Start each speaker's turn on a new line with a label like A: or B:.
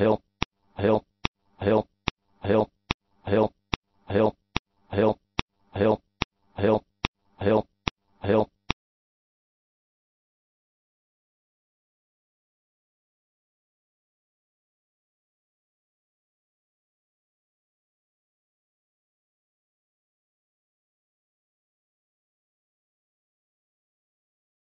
A: heel, heel, heel, heel, heel, heel, heel, heel, heel, heel, heel.